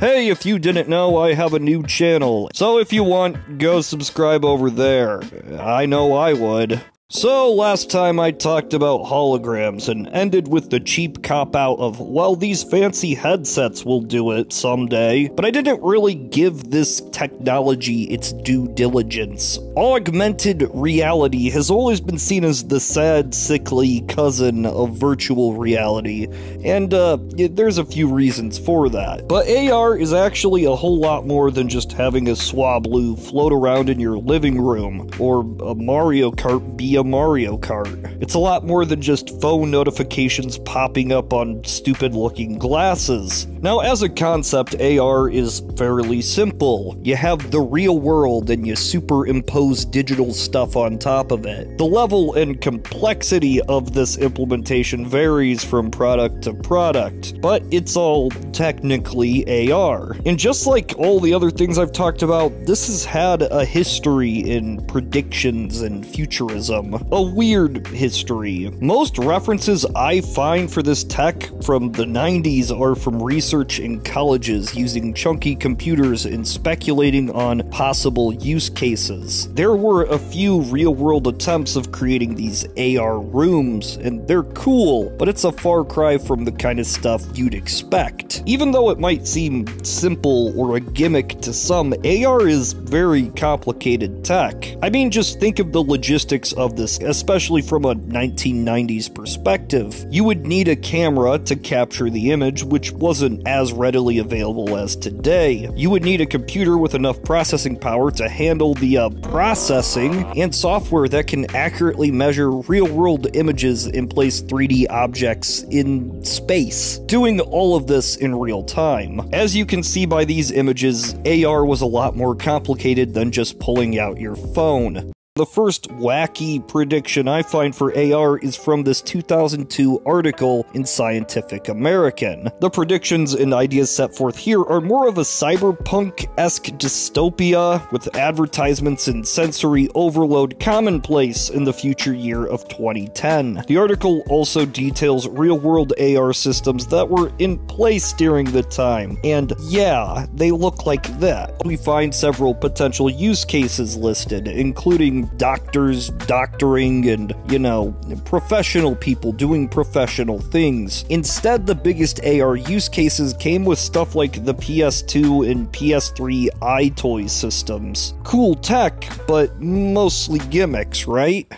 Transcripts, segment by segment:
Hey, if you didn't know, I have a new channel. So if you want, go subscribe over there. I know I would. So, last time I talked about holograms and ended with the cheap cop out of, well, these fancy headsets will do it someday, but I didn't really give this technology its due diligence. Augmented reality has always been seen as the sad, sickly cousin of virtual reality, and uh, there's a few reasons for that. But AR is actually a whole lot more than just having a Swablu float around in your living room, or a Mario Kart be a Mario Kart. It's a lot more than just phone notifications popping up on stupid looking glasses. Now, as a concept, AR is fairly simple. You have the real world and you superimpose digital stuff on top of it. The level and complexity of this implementation varies from product to product, but it's all technically AR. And just like all the other things I've talked about, this has had a history in predictions and futurism a weird history. Most references I find for this tech from the 90s are from research in colleges using chunky computers and speculating on possible use cases. There were a few real world attempts of creating these AR rooms, and they're cool, but it's a far cry from the kind of stuff you'd expect. Even though it might seem simple or a gimmick to some, AR is very complicated tech. I mean, just think of the logistics of this, especially from a 1990s perspective. You would need a camera to capture the image, which wasn't as readily available as today. You would need a computer with enough processing power to handle the uh, processing, and software that can accurately measure real world images and place 3D objects in space, doing all of this in real time. As you can see by these images, AR was a lot more complicated than just pulling out your phone. The first wacky prediction I find for AR is from this 2002 article in Scientific American. The predictions and ideas set forth here are more of a cyberpunk esque dystopia, with advertisements and sensory overload commonplace in the future year of 2010. The article also details real world AR systems that were in place during the time, and yeah, they look like that. We find several potential use cases listed, including doctors doctoring and, you know, professional people doing professional things. Instead, the biggest AR use cases came with stuff like the PS2 and PS3 EyeToy systems. Cool tech, but mostly gimmicks, right?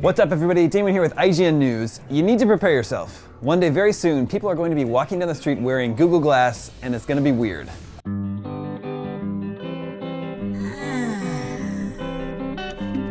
What's up, everybody? Damon here with IGN News. You need to prepare yourself. One day, very soon, people are going to be walking down the street wearing Google Glass, and it's going to be weird.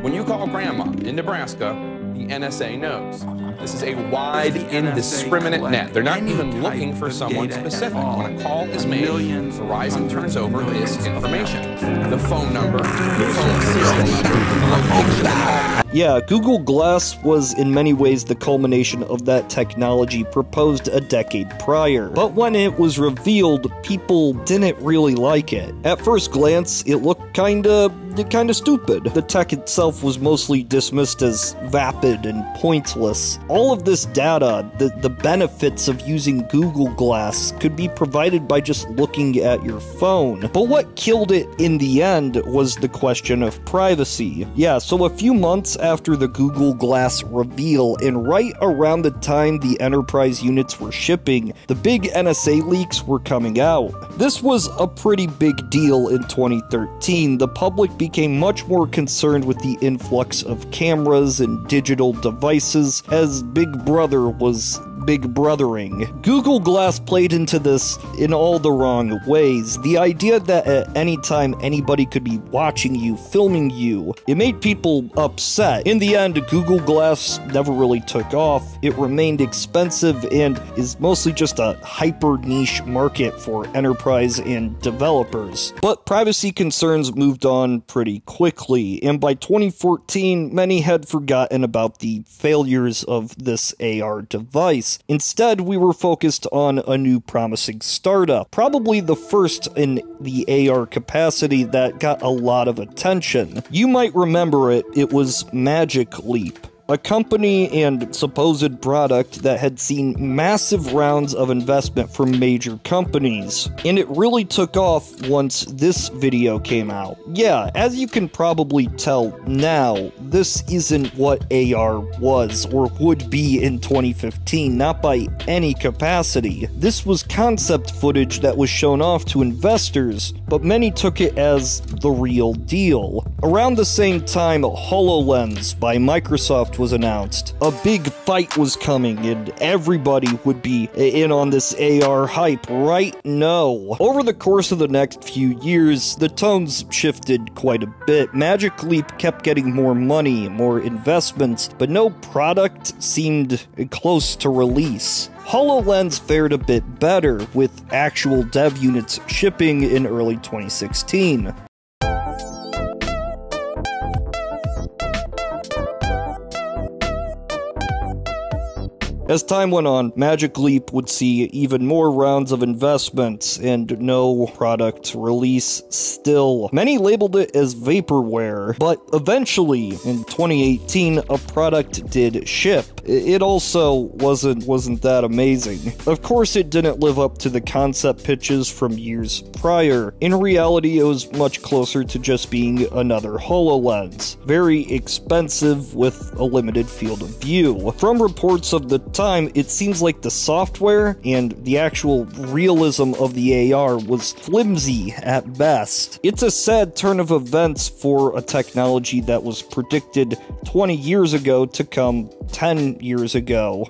When you call grandma in Nebraska, the NSA knows. This is a wide, indiscriminate net. They're not even looking for someone specific. When a call is made, Verizon turns over this information. The phone number, the phone the yeah, Google Glass was in many ways the culmination of that technology proposed a decade prior. But when it was revealed, people didn't really like it. At first glance, it looked kinda kinda stupid. The tech itself was mostly dismissed as vapid and pointless. All of this data, the, the benefits of using Google Glass, could be provided by just looking at your phone. But what killed it in the end was the question of privacy. Yeah, so a few months after the Google Glass reveal, and right around the time the enterprise units were shipping, the big NSA leaks were coming out. This was a pretty big deal in 2013. The public became much more concerned with the influx of cameras and digital devices as Big Brother was big brothering. Google Glass played into this in all the wrong ways. The idea that at any time anybody could be watching you, filming you, it made people upset. In the end, Google Glass never really took off. It remained expensive and is mostly just a hyper niche market for enterprise and developers. But privacy concerns moved on pretty quickly, and by 2014, many had forgotten about the failures of this AR device. Instead, we were focused on a new promising startup, probably the first in the AR capacity that got a lot of attention. You might remember it, it was Magic Leap. A company and supposed product that had seen massive rounds of investment from major companies. And it really took off once this video came out. Yeah, as you can probably tell now, this isn't what AR was or would be in 2015, not by any capacity. This was concept footage that was shown off to investors, but many took it as the real deal. Around the same time, HoloLens by Microsoft was announced. A big fight was coming, and everybody would be in on this AR hype, right? No. Over the course of the next few years, the tones shifted quite a bit. Magic Leap kept getting more money, more investments, but no product seemed close to release. HoloLens fared a bit better, with actual dev units shipping in early 2016. As time went on, Magic Leap would see even more rounds of investments and no product release still. Many labeled it as vaporware, but eventually, in 2018, a product did ship. It also wasn't wasn't that amazing. Of course, it didn't live up to the concept pitches from years prior. In reality, it was much closer to just being another HoloLens. Very expensive with a limited field of view. From reports of the time, it seems like the software and the actual realism of the AR was flimsy at best. It's a sad turn of events for a technology that was predicted 20 years ago to come 10 years ago.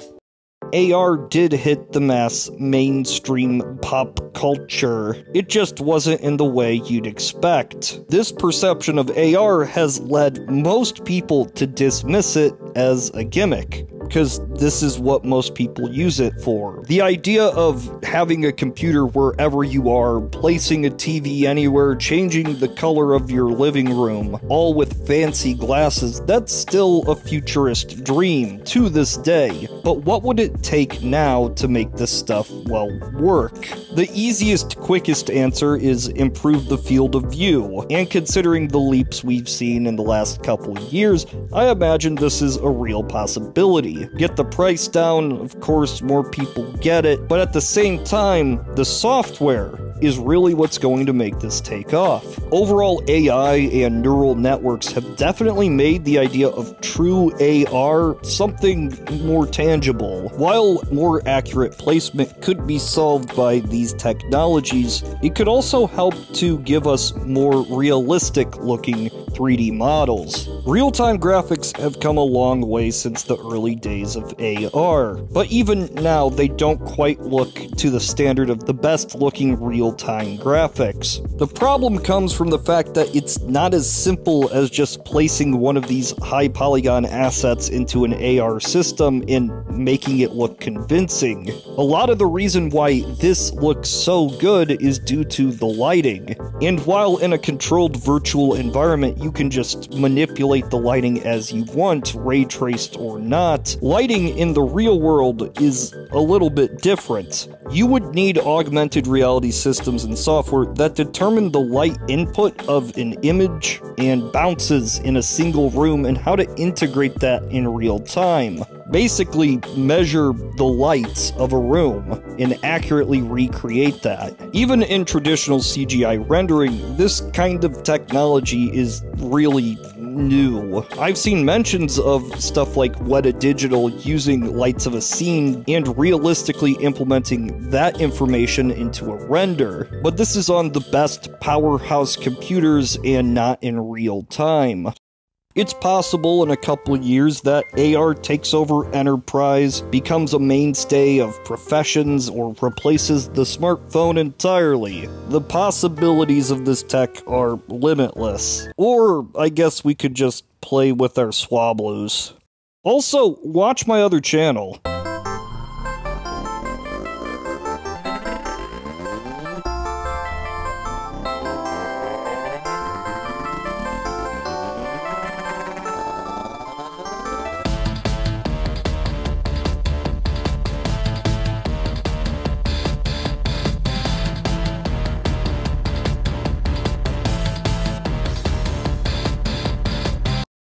AR did hit the mass mainstream pop culture. It just wasn't in the way you'd expect. This perception of AR has led most people to dismiss it as a gimmick because this is what most people use it for. The idea of having a computer wherever you are, placing a TV anywhere, changing the color of your living room, all with fancy glasses, that's still a futurist dream to this day. But what would it take now to make this stuff, well, work? The easiest, quickest answer is improve the field of view, and considering the leaps we've seen in the last couple years, I imagine this is a real possibility. Get the price down, of course, more people get it, but at the same time, the software is really what's going to make this take off. Overall, AI and neural networks have definitely made the idea of true AR something more tangible. While more accurate placement could be solved by these technologies, it could also help to give us more realistic looking 3D models. Real time graphics have come a long way since the early days of AR, but even now they don't quite look to the standard of the best looking real time graphics. The problem comes from the fact that it's not as simple as just placing one of these high polygon assets into an AR system and making it look convincing. A lot of the reason why this looks so good is due to the lighting. And while in a controlled virtual environment you can just manipulate the lighting as you want, ray traced or not, lighting in the real world is a little bit different. You would need augmented reality systems and software that determine the light input of an image and bounces in a single room and how to integrate that in real time basically measure the lights of a room and accurately recreate that. Even in traditional CGI rendering, this kind of technology is really new. I've seen mentions of stuff like Weta Digital using lights of a scene and realistically implementing that information into a render, but this is on the best powerhouse computers and not in real time. It's possible in a couple years that AR takes over enterprise, becomes a mainstay of professions, or replaces the smartphone entirely. The possibilities of this tech are limitless. Or, I guess we could just play with our Swablus. Also, watch my other channel.